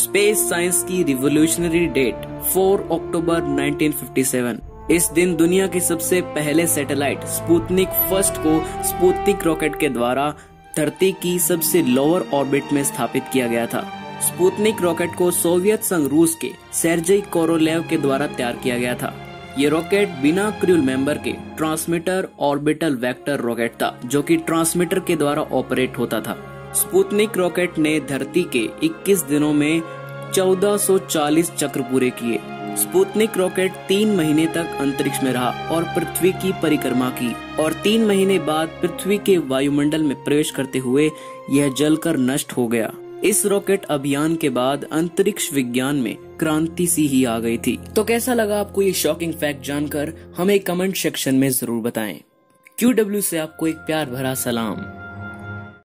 Space science की revolutionary date 4 अक्टूबर 1957 इस दिन दुनिया के सबसे पहले सैटेलाइट स्पुतनिक फ़र्स्ट को स्पुतनिक रॉकेट के द्वारा धरती की सबसे लोअर ऑर्बिट में स्थापित किया गया था। स्पुतनिक रॉकेट को सोवियत संघ रूस के सेर्जई कोरोलेव के द्वारा तैयार किया गया था। ये रॉकेट बिना क्रूल मेंबर के ट्रांसमीटर ऑर्बिटल वेक्टर रॉकेट था, जो कि ट्रांसमीटर के द्वारा ऑपरेट होता था। स्पुतनिक रॉकेट ने धरती के 21 दिनों में 1440 चक्र पूरे किए। स्पुतनिक रॉकेट तीन महीने तक अंतरिक्ष में रहा और पृथ्वी की परिक्रमा की और तीन महीने बाद पृथ्वी के वायुमंडल में प्रवेश करते हुए यह जलकर नष्ट हो गया। इस रॉकेट अभियान के बाद अंतरिक्ष विज्ञान में क्रांति सी ही आ गई थी। तो कैसा लगा आपको ये शॉकिंग फैक्ट जानकर? हमें कमेंट सेक्शन में ज़रूर बताएँ। क्यू से आपको एक प्यार भरा सलाम।